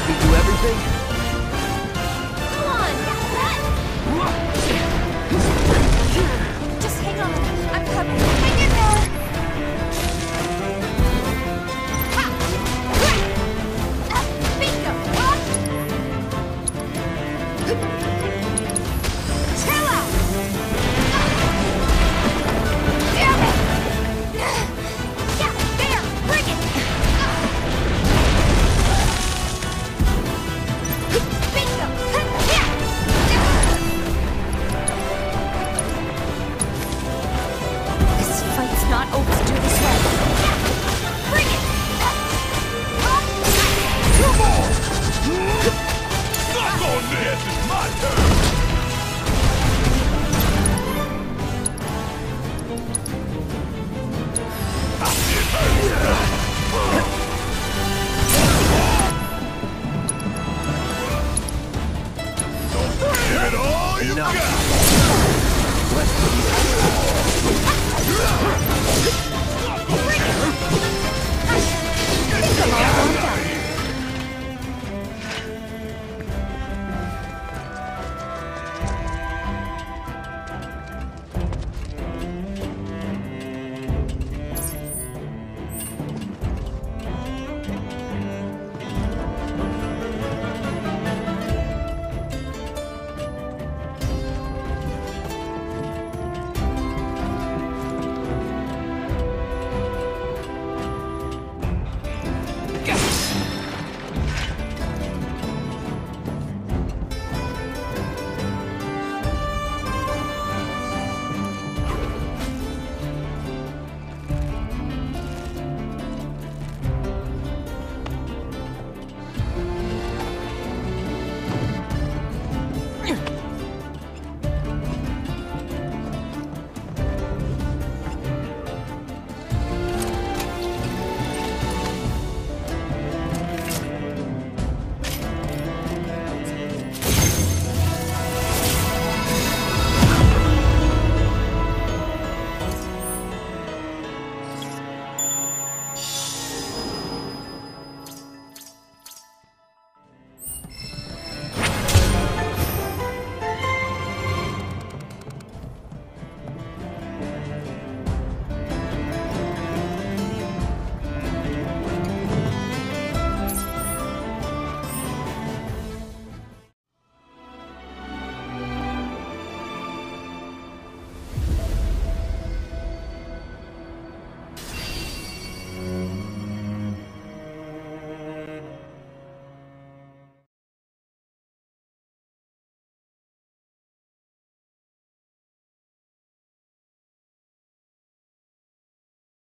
make me do everything? Enough.